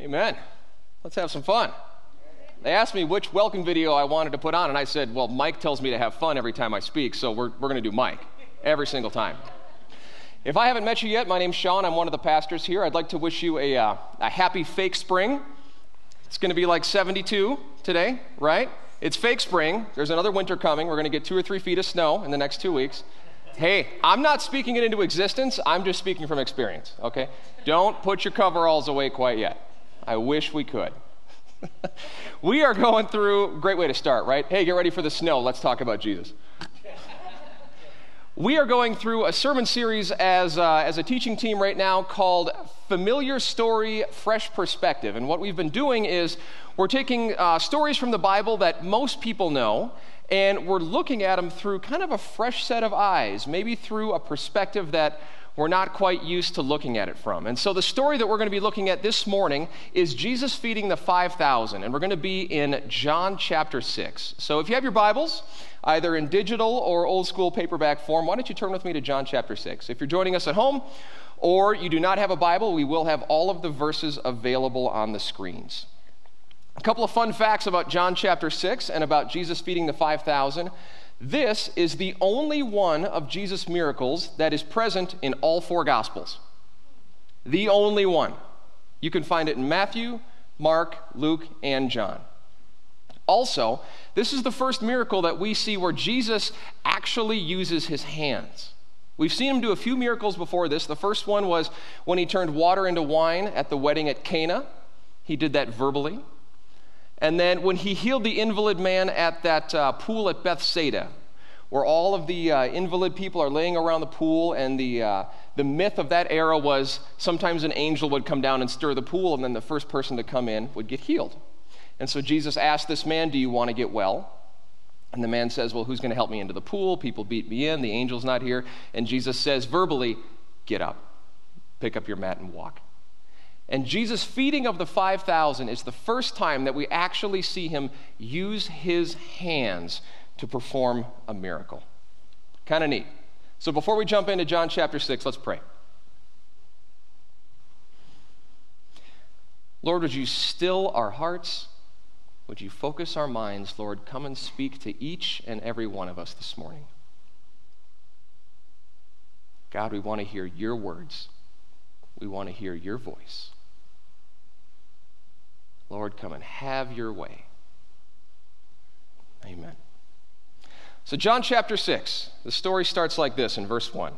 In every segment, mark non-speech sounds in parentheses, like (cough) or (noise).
Amen. Let's have some fun. They asked me which welcome video I wanted to put on, and I said, Well, Mike tells me to have fun every time I speak, so we're, we're going to do Mike every single time. If I haven't met you yet, my name's Sean. I'm one of the pastors here. I'd like to wish you a, uh, a happy fake spring. It's going to be like 72 today, right? It's fake spring. There's another winter coming. We're going to get two or three feet of snow in the next two weeks. Hey, I'm not speaking it into existence. I'm just speaking from experience, okay? Don't put your coveralls away quite yet. I wish we could. (laughs) we are going through, great way to start, right? Hey, get ready for the snow. Let's talk about Jesus. (laughs) we are going through a sermon series as, uh, as a teaching team right now called Familiar Story, Fresh Perspective. And what we've been doing is we're taking uh, stories from the Bible that most people know and we're looking at them through kind of a fresh set of eyes, maybe through a perspective that we're not quite used to looking at it from. And so the story that we're going to be looking at this morning is Jesus feeding the 5,000, and we're going to be in John chapter 6. So if you have your Bibles, either in digital or old school paperback form, why don't you turn with me to John chapter 6? If you're joining us at home or you do not have a Bible, we will have all of the verses available on the screens. A couple of fun facts about John chapter 6 and about Jesus feeding the 5,000. This is the only one of Jesus' miracles that is present in all four Gospels. The only one. You can find it in Matthew, Mark, Luke, and John. Also, this is the first miracle that we see where Jesus actually uses his hands. We've seen him do a few miracles before this. The first one was when he turned water into wine at the wedding at Cana. He did that verbally. And then when he healed the invalid man at that uh, pool at Bethsaida, where all of the uh, invalid people are laying around the pool, and the, uh, the myth of that era was sometimes an angel would come down and stir the pool, and then the first person to come in would get healed. And so Jesus asked this man, Do you want to get well? And the man says, Well, who's going to help me into the pool? People beat me in, the angel's not here. And Jesus says verbally, Get up, pick up your mat, and walk. And Jesus' feeding of the 5,000 is the first time that we actually see him use his hands to perform a miracle. Kind of neat. So before we jump into John chapter 6, let's pray. Lord, would you still our hearts? Would you focus our minds? Lord, come and speak to each and every one of us this morning. God, we want to hear your words. We want to hear your voice. Lord, come and have your way. Amen. So, John chapter 6, the story starts like this in verse 1.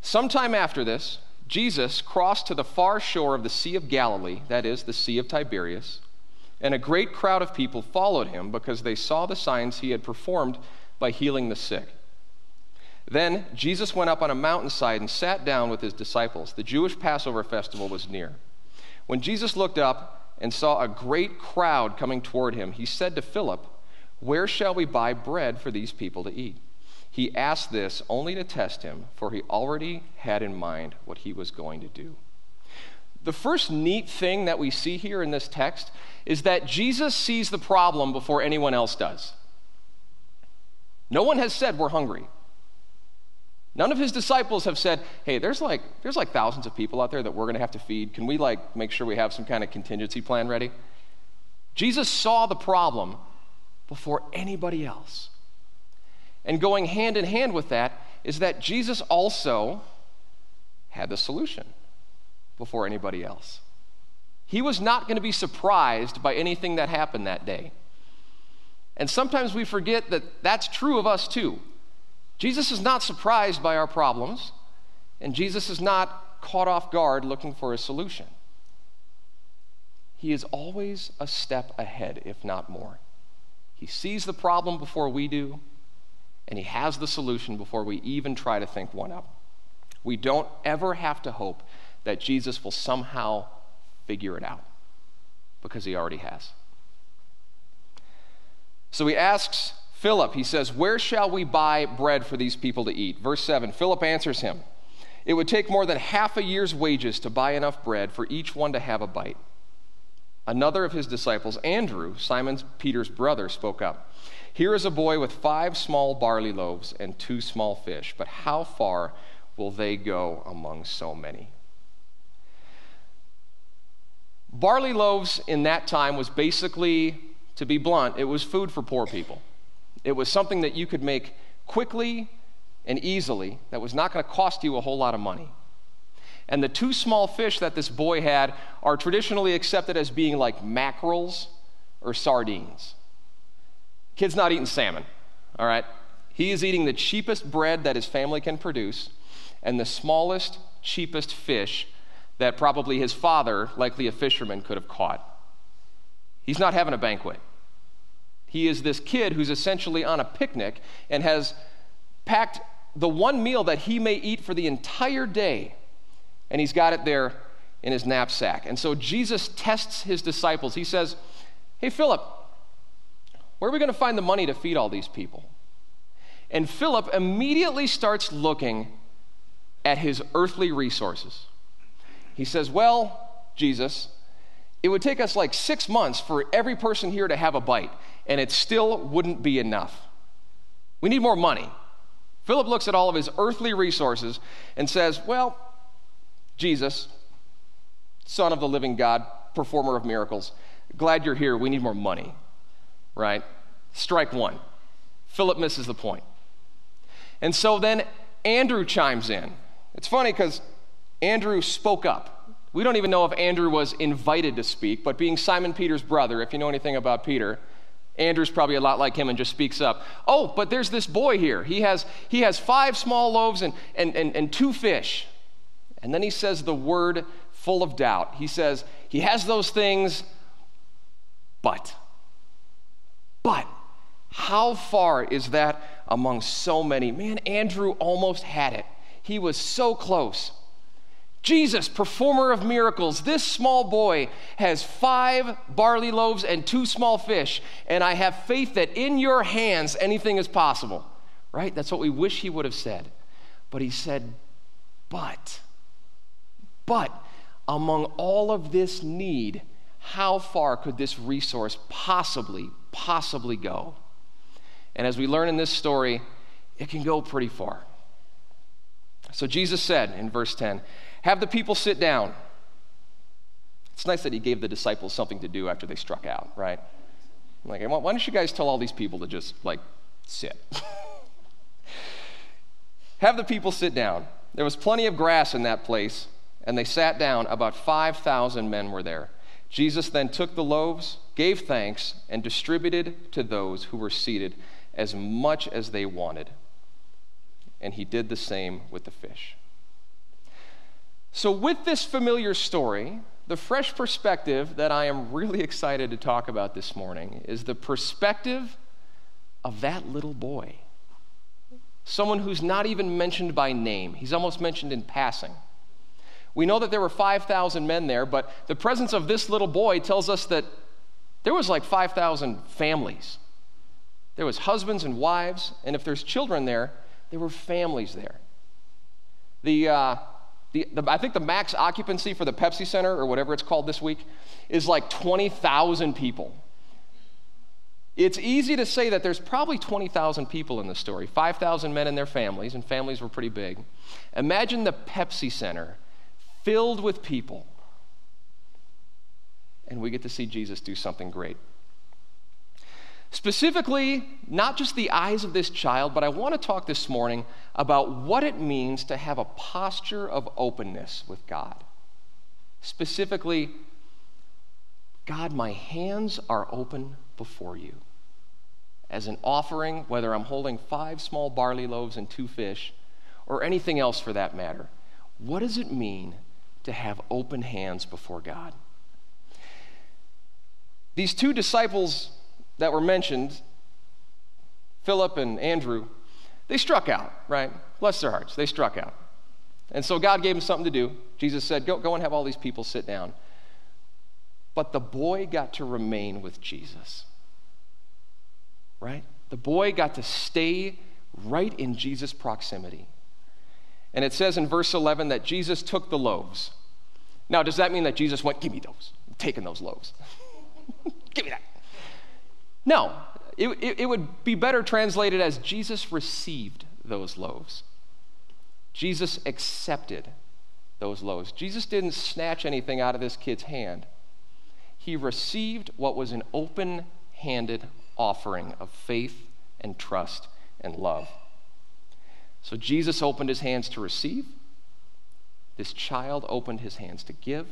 Sometime after this, Jesus crossed to the far shore of the Sea of Galilee, that is, the Sea of Tiberias, and a great crowd of people followed him because they saw the signs he had performed by healing the sick. Then Jesus went up on a mountainside and sat down with his disciples. The Jewish Passover festival was near. When Jesus looked up, and saw a great crowd coming toward him, he said to Philip, Where shall we buy bread for these people to eat? He asked this only to test him, for he already had in mind what he was going to do. The first neat thing that we see here in this text is that Jesus sees the problem before anyone else does. No one has said, We're hungry. None of his disciples have said, hey, there's like, there's like thousands of people out there that we're going to have to feed. Can we like make sure we have some kind of contingency plan ready? Jesus saw the problem before anybody else. And going hand in hand with that is that Jesus also had the solution before anybody else. He was not going to be surprised by anything that happened that day. And sometimes we forget that that's true of us too. Jesus is not surprised by our problems, and Jesus is not caught off guard looking for a solution. He is always a step ahead, if not more. He sees the problem before we do, and he has the solution before we even try to think one up. We don't ever have to hope that Jesus will somehow figure it out because he already has. So he asks Philip, he says, Where shall we buy bread for these people to eat? Verse 7 Philip answers him, It would take more than half a year's wages to buy enough bread for each one to have a bite. Another of his disciples, Andrew, Simon Peter's brother, spoke up. Here is a boy with five small barley loaves and two small fish, but how far will they go among so many? barley loaves in that time was basically, to be blunt, it was food for poor people. It was something that you could make quickly and easily that was not going to cost you a whole lot of money. And the two small fish that this boy had are traditionally accepted as being like mackerels or sardines. Kid's not eating salmon, all right? He is eating the cheapest bread that his family can produce and the smallest, cheapest fish that probably his father, likely a fisherman, could have caught. He's not having a banquet. He is this kid who's essentially on a picnic and has packed the one meal that he may eat for the entire day, and he's got it there in his knapsack. And so Jesus tests his disciples. He says, Hey, Philip, where are we going to find the money to feed all these people? And Philip immediately starts looking at his earthly resources. He says, Well, Jesus, it would take us like six months for every person here to have a bite, and it still wouldn't be enough. We need more money. Philip looks at all of his earthly resources and says, Well, Jesus, Son of the living God, performer of miracles, glad you're here. We need more money, right? Strike one. Philip misses the point. And so then Andrew chimes in. It's funny because Andrew spoke up. We don't even know if Andrew was invited to speak, but being Simon Peter's brother, if you know anything about Peter, Andrew's probably a lot like him and just speaks up. Oh, but there's this boy here. He has, he has five small loaves and, and, and, and two fish. And then he says the word full of doubt. He says, He has those things, but. But. How far is that among so many? Man, Andrew almost had it. He was so close. Jesus, performer of miracles, this small boy has five barley loaves and two small fish, and I have faith that in your hands anything is possible. Right? That's what we wish he would have said. But he said, but, but among all of this need, how far could this resource possibly, possibly go? And as we learn in this story, it can go pretty far. So Jesus said in verse 10, Have the people sit down. It's nice that he gave the disciples something to do after they struck out, right? like, why don't you guys tell all these people to just, like, sit? (laughs) Have the people sit down. There was plenty of grass in that place, and they sat down. About 5,000 men were there. Jesus then took the loaves, gave thanks, and distributed to those who were seated as much as they wanted and he did the same with the fish. So, with this familiar story, the fresh perspective that I am really excited to talk about this morning is the perspective of that little boy. Someone who's not even mentioned by name, he's almost mentioned in passing. We know that there were 5,000 men there, but the presence of this little boy tells us that there was like 5,000 families. There was husbands and wives, and if there's children there, there were families there. The, uh, the, the, I think the max occupancy for the Pepsi Center, or whatever it's called this week, is like 20,000 people. It's easy to say that there's probably 20,000 people in the story 5,000 men and their families, and families were pretty big. Imagine the Pepsi Center filled with people, and we get to see Jesus do something great. Specifically, not just the eyes of this child, but I want to talk this morning about what it means to have a posture of openness with God. Specifically, God, my hands are open before you. As an offering, whether I'm holding five small barley loaves and two fish, or anything else for that matter, what does it mean to have open hands before God? These two disciples that were mentioned, Philip and Andrew, they struck out, right? Bless their hearts. They struck out. And so God gave them something to do. Jesus said, Go, go and have all these people sit down. But the boy got to remain with Jesus, right? The boy got to stay right in Jesus' proximity. And it says in verse 11 that Jesus took the loaves. Now, does that mean that Jesus went, Give me those? I'm taking those loaves. (laughs) Give me that. No, it, it, it would be better translated as Jesus received those loaves. Jesus accepted those loaves. Jesus didn't snatch anything out of this kid's hand. he received what was an open handed offering of faith and trust and love. So Jesus opened his hands to receive, this child opened his hands to give,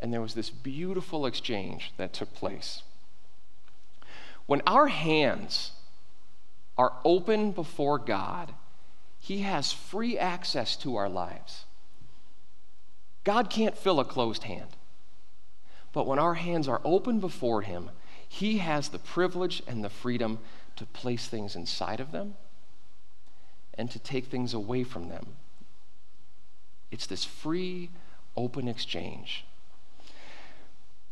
and there was this beautiful exchange that took place. When our hands are open before God, He has free access to our lives. God can't fill a closed hand. But when our hands are open before Him, He has the privilege and the freedom to place things inside of them and to take things away from them. It's this free, open exchange.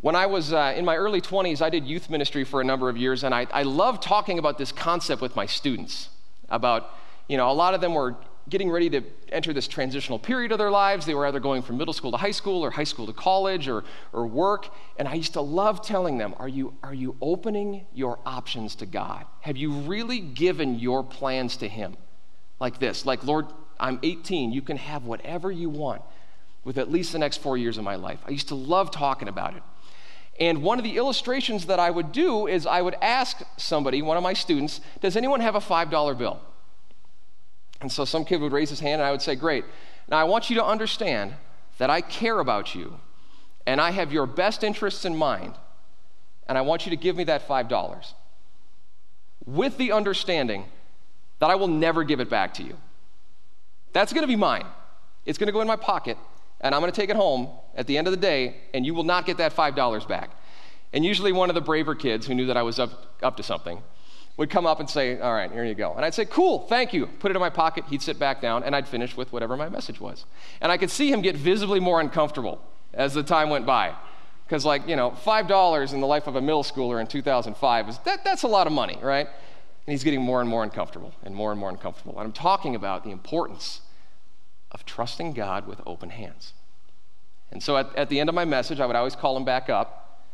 When I was uh, in my early 20s, I did youth ministry for a number of years, and I, I loved talking about this concept with my students. About, you know, a lot of them were getting ready to enter this transitional period of their lives. They were either going from middle school to high school or high school to college or, or work. And I used to love telling them, are you, are you opening your options to God? Have you really given your plans to Him? Like this, like, Lord, I'm 18. You can have whatever you want with at least the next four years of my life. I used to love talking about it. And one of the illustrations that I would do is I would ask somebody, one of my students, does anyone have a $5 bill? And so some kid would raise his hand and I would say, Great. Now I want you to understand that I care about you and I have your best interests in mind, and I want you to give me that $5 with the understanding that I will never give it back to you. That's going to be mine. It's going to go in my pocket, and I'm going to take it home at the end of the day, and you will not get that $5 back. And usually, one of the braver kids who knew that I was up, up to something would come up and say, All right, here you go. And I'd say, Cool, thank you. Put it in my pocket. He'd sit back down, and I'd finish with whatever my message was. And I could see him get visibly more uncomfortable as the time went by. Because, like, you know, $5 in the life of a middle schooler in 2005, is, that, that's a lot of money, right? And he's getting more and more uncomfortable and more and more uncomfortable. And I'm talking about the importance of trusting God with open hands. And so at, at the end of my message, I would always call him back up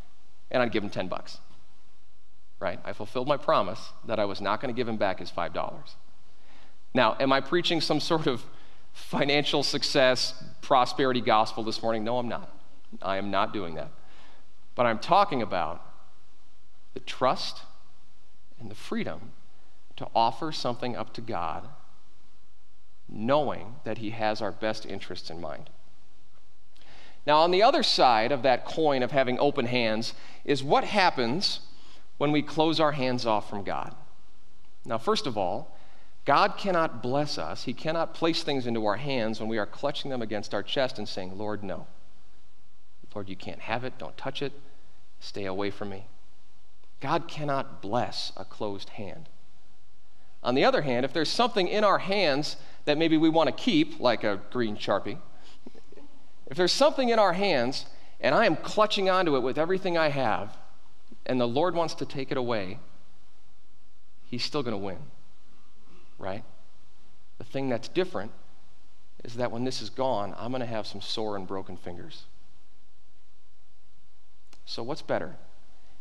and I'd give him 10 bucks. Right? I fulfilled my promise that I was not going to give him back his $5. Now, am I preaching some sort of financial success, prosperity gospel this morning? No, I'm not. I am not doing that. But I'm talking about the trust and the freedom to offer something up to God knowing that He has our best interests in mind. Now, on the other side of that coin of having open hands is what happens when we close our hands off from God. Now, first of all, God cannot bless us. He cannot place things into our hands when we are clutching them against our chest and saying, Lord, no. Lord, you can't have it. Don't touch it. Stay away from me. God cannot bless a closed hand. On the other hand, if there's something in our hands that maybe we want to keep, like a green Sharpie, if there's something in our hands and I am clutching onto it with everything I have, and the Lord wants to take it away, He's still going to win, right? The thing that's different is that when this is gone, I'm going to have some sore and broken fingers. So, what's better?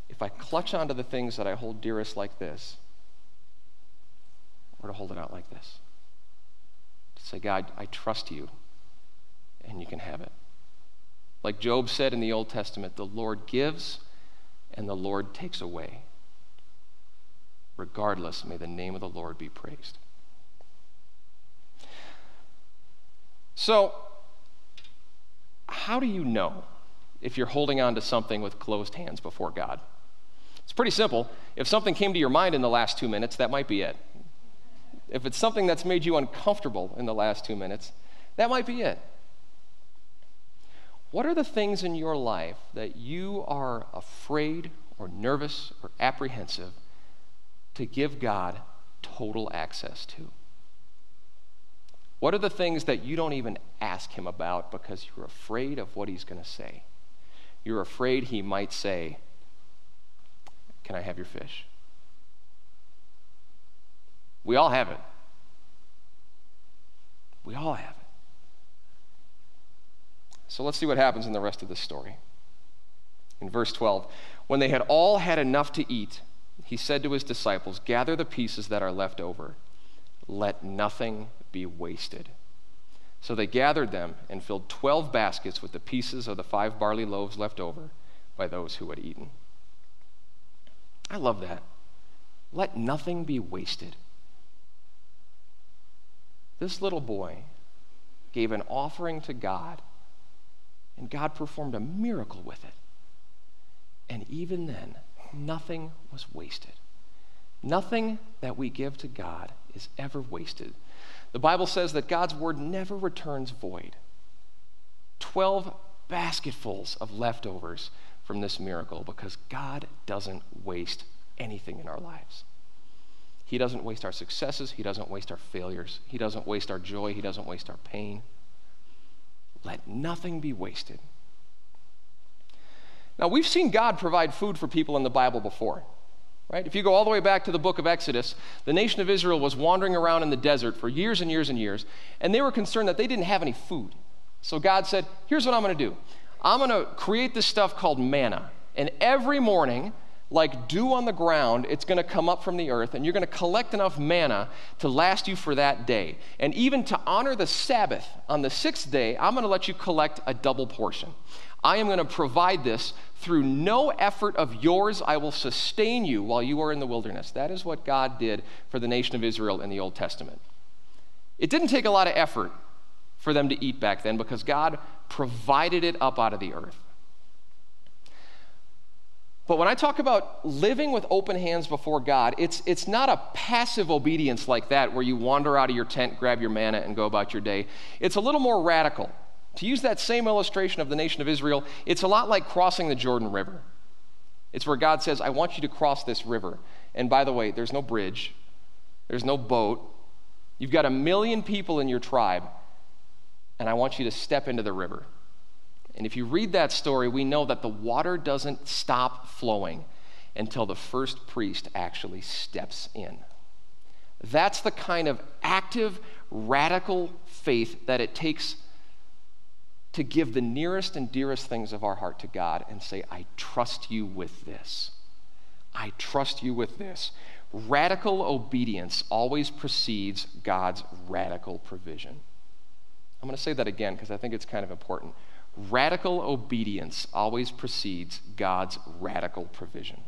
If I clutch onto the things that I hold dearest like this, or to hold it out like this. Say, God, I trust you, and you can have it. Like Job said in the Old Testament, the Lord gives and the Lord takes away. Regardless, may the name of the Lord be praised. So, how do you know if you're holding on to something with closed hands before God? It's pretty simple. If something came to your mind in the last two minutes, that might be it. If it's something that's made you uncomfortable in the last two minutes, that might be it. What are the things in your life that you are afraid or nervous or apprehensive to give God total access to? What are the things that you don't even ask Him about because you're afraid of what He's going to say? You're afraid He might say, Can I have your fish? We all have it. We all have it. So let's see what happens in the rest of this story. In verse 12, when they had all had enough to eat, he said to his disciples, Gather the pieces that are left over, let nothing be wasted. So they gathered them and filled 12 baskets with the pieces of the five barley loaves left over, by those who had eaten. I love that. Let nothing be wasted. This little boy gave an offering to God, and God performed a miracle with it. And even then, nothing was wasted. Nothing that we give to God is ever wasted. The Bible says that God's word never returns void. Twelve basketfuls of leftovers from this miracle because God doesn't waste anything in our lives. He doesn't waste our successes, He doesn't waste our failures, He doesn't waste our joy, He doesn't waste our pain. Let nothing be wasted. Now, we've seen God provide food for people in the Bible before. Right? If you go all the way back to the book of Exodus, the nation of Israel was wandering around in the desert for years and years and years, and they were concerned that they didn't have any food. So God said, Here's what I'm going to do I'm going to create this stuff called manna. And every morning, like dew on the ground, it's going to come up from the earth, and you're going to collect enough manna to last you for that day. And even to honor the Sabbath, on the sixth day, I'm going to let you collect a double portion. I am going to provide this through no effort of yours. I will sustain you while you are in the wilderness. That is what God did for the nation of Israel in the Old Testament. It didn't take a lot of effort for them to eat back then because God provided it up out of the earth. But when I talk about living with open hands before God, it's, it's not a passive obedience like that where you wander out of your tent, grab your manna, and go about your day. It's a little more radical. To use that same illustration of the nation of Israel, it's a lot like crossing the Jordan River. It's where God says, I want you to cross this river. And by the way, there's no bridge, there's no boat. You've got a million people in your tribe, and I want you to step into the river. And if you read that story, we know that the water doesn't stop flowing until the first priest actually steps in. That's the kind of active, radical faith that it takes to give the nearest and dearest things of our heart to God and say, I trust you with this. I trust you with this. Radical obedience always precedes God's radical provision. I'm going to say that again because I think it's kind of important. Radical obedience always precedes God's radical provision.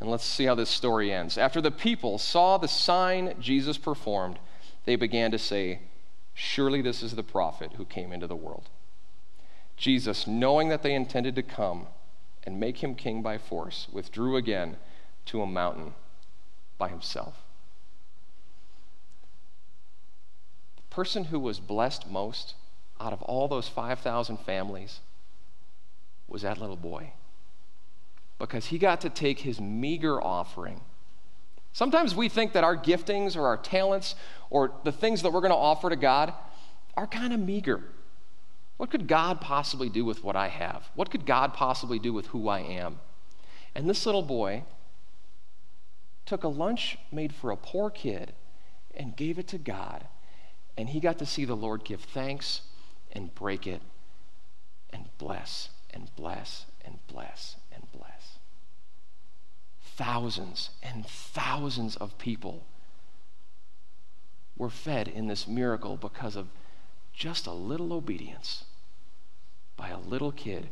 And let's see how this story ends. After the people saw the sign Jesus performed, they began to say, Surely this is the prophet who came into the world. Jesus, knowing that they intended to come and make him king by force, withdrew again to a mountain by himself. The person who was blessed most out of all those 5,000 families was that little boy because he got to take his meager offering Sometimes we think that our giftings or our talents or the things that we're going to offer to God are kind of meager. What could God possibly do with what I have? What could God possibly do with who I am? And this little boy took a lunch made for a poor kid and gave it to God. And he got to see the Lord give thanks and break it and bless and bless and bless and bless. thousands and thousands of people were fed in this miracle because of just a little obedience by a little kid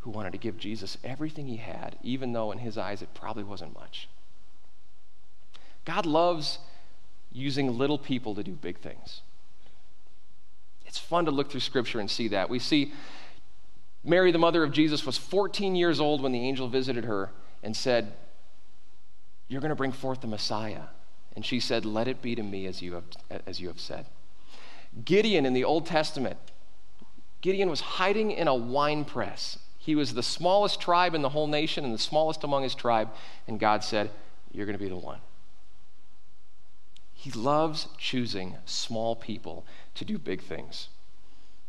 who wanted to give Jesus everything he had, even though in his eyes it probably wasn't much. God loves using little people to do big things. It's fun to look through Scripture and see that. We see Mary, the mother of Jesus, was 14 years old when the angel visited her and said, you're going to bring forth the Messiah. And she said, Let it be to me as you have, as you have said. Gideon in the Old Testament, Gideon was hiding in a wine press. He was the smallest tribe in the whole nation and the smallest among his tribe. And God said, You're going to be the one. He loves choosing small people to do big things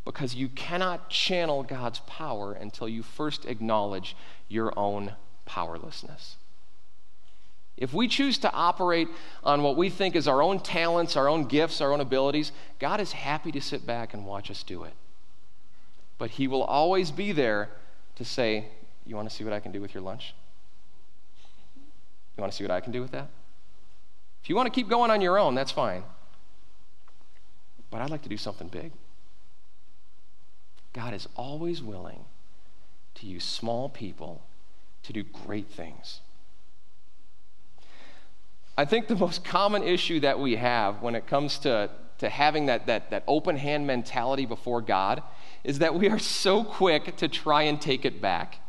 because you cannot channel God's power until you first acknowledge your own powerlessness. If we choose to operate on what we think is our own talents, our own gifts, our own abilities, God is happy to sit back and watch us do it. But He will always be there to say, You want to see what I can do with your lunch? You want to see what I can do with that? If you want to keep going on your own, that's fine. But I'd like to do something big. God is always willing to use small people to do great things. I think the most common issue that we have when it comes to, to having that, that, that open hand mentality before God is that we are so quick to try and take it back.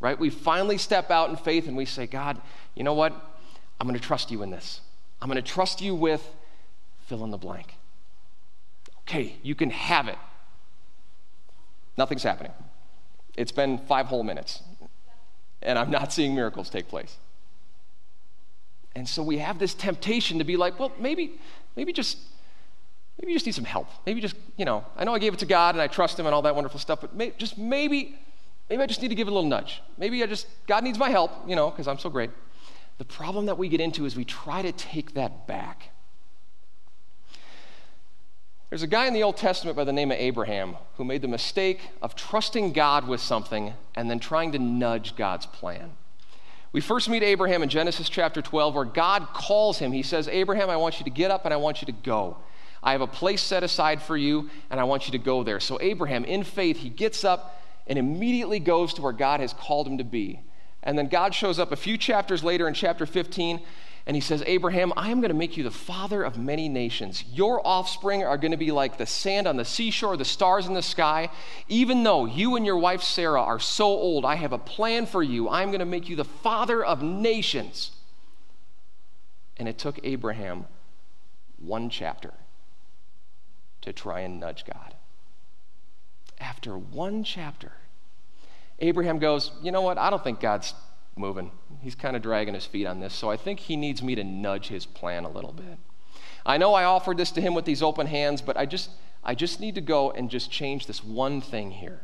Right? We finally step out in faith and we say, God, you know what? I'm going to trust you in this. I'm going to trust you with fill in the blank. Okay, you can have it. Nothing's happening. It's been five whole minutes, and I'm not seeing miracles take place. And so we have this temptation to be like, well, maybe, maybe just, maybe you just need some help. Maybe just, you know, I know I gave it to God and I trust Him and all that wonderful stuff, but may, just maybe, maybe I just need to give it a little nudge. Maybe I just, God needs my help, you know, because I'm so great. The problem that we get into is we try to take that back. There's a guy in the Old Testament by the name of Abraham who made the mistake of trusting God with something and then trying to nudge God's plan. We first meet Abraham in Genesis chapter 12, where God calls him. He says, Abraham, I want you to get up and I want you to go. I have a place set aside for you, and I want you to go there. So, Abraham, in faith, he gets up and immediately goes to where God has called him to be. And then God shows up a few chapters later in chapter 15 and he says, Abraham, I am going to make you the father of many nations. Your offspring are going to be like the sand on the seashore, the stars in the sky. Even though you and your wife Sarah are so old, I have a plan for you. I'm going to make you the father of nations. And it took Abraham one chapter to try and nudge God. After one chapter, Abraham goes, You know what? I don't think God's moving. He's kind of dragging his feet on this, so I think he needs me to nudge his plan a little bit. I know I offered this to him with these open hands, but I just I just need to go and just change this one thing here.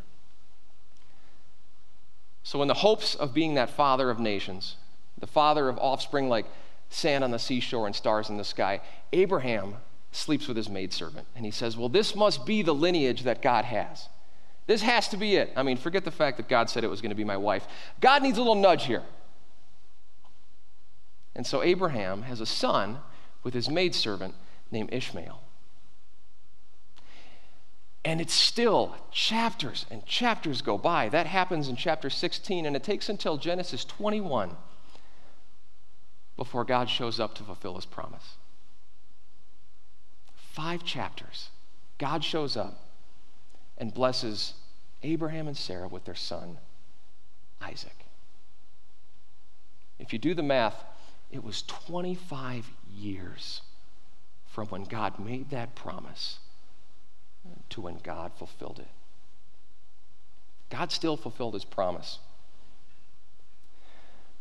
So in the hopes of being that father of nations, the father of offspring like sand on the seashore and stars in the sky, Abraham sleeps with his maidservant. And he says, Well, this must be the lineage that God has. This has to be it. I mean, forget the fact that God said it was going to be my wife. God needs a little nudge here. And so Abraham has a son with his maidservant named Ishmael. And it's still chapters and chapters go by. That happens in chapter 16, and it takes until Genesis 21 before God shows up to fulfill his promise. Five chapters. God shows up and blesses Abraham and Sarah with their son, Isaac. If you do the math, it was 25 years from when God made that promise to when God fulfilled it. God still fulfilled his promise.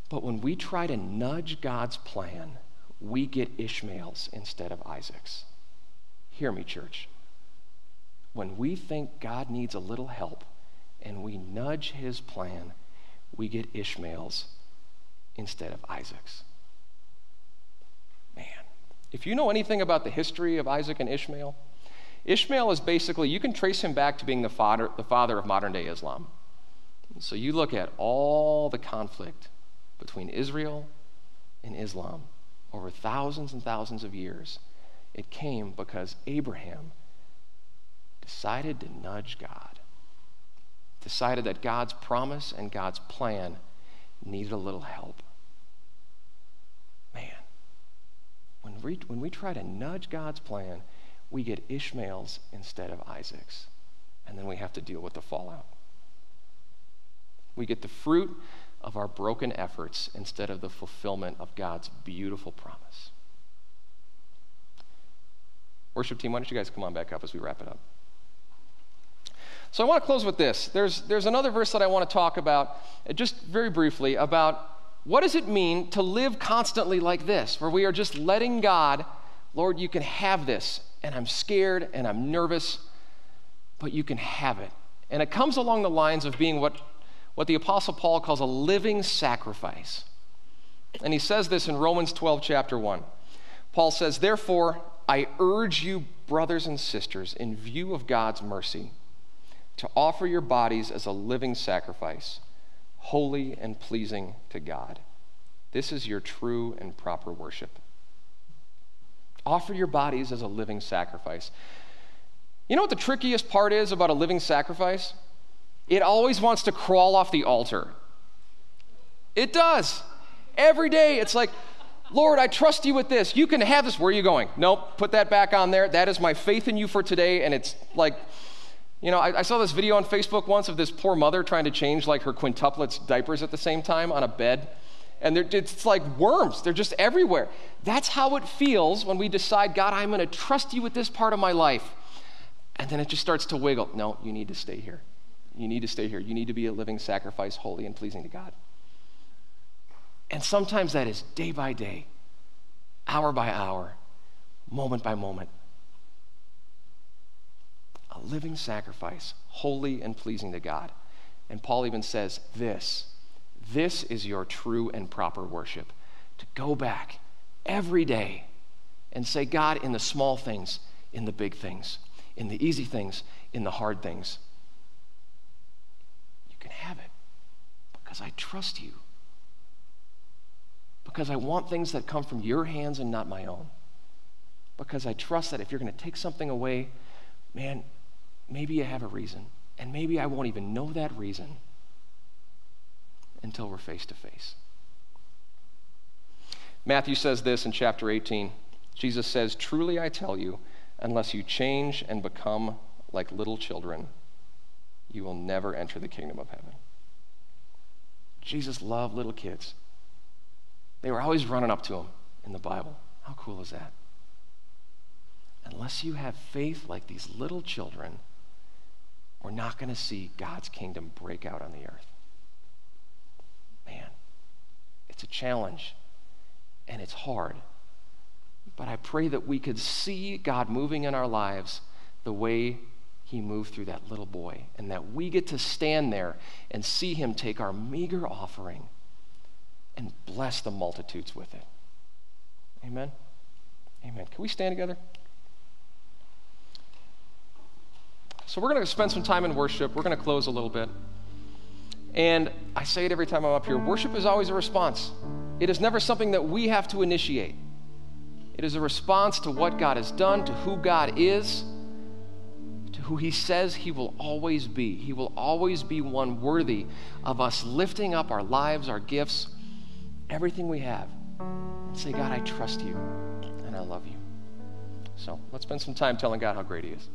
But when we try to nudge God's plan, we get Ishmael's instead of Isaac's. Hear me, church when we think God needs a little help and we nudge his plan, we get Ishmael's instead of Isaac's. Man, if you know anything about the history of Isaac and Ishmael, Ishmael is basically, you can trace him back to being the father, the father of modern day Islam. So you look at all the conflict between Israel and Islam over thousands and thousands of years. It came because Abraham decided to nudge God, decided that God's promise and God's plan needed a little help. Man, when we, when we try to nudge God's plan, we get Ishmael's instead of Isaac's. And then we have to deal with the fallout. We get the fruit of our broken efforts instead of the fulfillment of God's beautiful promise. Worship team, why don't you guys come on back up as we wrap it up? So I want to close with this. There's, there's another verse that I want to talk about, uh, just very briefly, about what does it mean to live constantly like this, where we are just letting God, Lord, you can have this, and I'm scared and I'm nervous, but you can have it. And it comes along the lines of being what, what the Apostle Paul calls a living sacrifice. And he says this in Romans 12, chapter 1. Paul says, Therefore, I urge you, brothers and sisters, in view of God's mercy, to offer your bodies as a living sacrifice, holy and pleasing to God. This is your true and proper worship. Offer your bodies as a living sacrifice. You know what the trickiest part is about a living sacrifice? it always wants to crawl off the altar. It does. Every day, it's like, Lord, I trust you with this. You can have this. Where are you going? Nope, put that back on there. That is my faith in you for today. And it's like, you know, I, I, saw this video on Facebook once of this poor mother trying to change like her quintuplets diapers at the same time on a bed. And it's like worms, they're just everywhere. That's how it feels when we decide, God, I'm going to trust you with this part of my life. And then it just starts to wiggle. No, you need to stay here. You need to stay here. You need to be a living sacrifice, holy and pleasing to God. And sometimes that is day by day, hour by hour, moment by moment. Living sacrifice, holy and pleasing to God. And Paul even says this this is your true and proper worship. To go back every day and say, God, in the small things, in the big things, in the easy things, in the hard things, you can have it because I trust you because I want things that come from your hands and not my own. Because I trust that if you're going to take something away, man, maybe you have a reason. And maybe I won't even know that reason until we're face to face. Matthew says this in chapter 18. Jesus says, Truly I tell you, unless you change and become like little children, you will never enter the kingdom of heaven. Jesus loved little kids. They were always running up to him in the Bible. How cool is that? Unless you have faith like these little children, we're not going to see God's kingdom break out on the earth. Man, it's a challenge and it's hard. But I pray that we could see God moving in our lives the way he moved through that little boy, and that we get to stand there and see him take our meager offering and bless the multitudes with it. Amen? Amen. Can we stand together? So, we're going to spend some time in worship. We're going to close a little bit. And I say it every time I'm up here worship is always a response, it is never something that we have to initiate. It is a response to what God has done, to who God is, to who He says He will always be. He will always be one worthy of us lifting up our lives, our gifts, everything we have and say, God, I trust you and I love you. So let's spend some time telling God how great He is.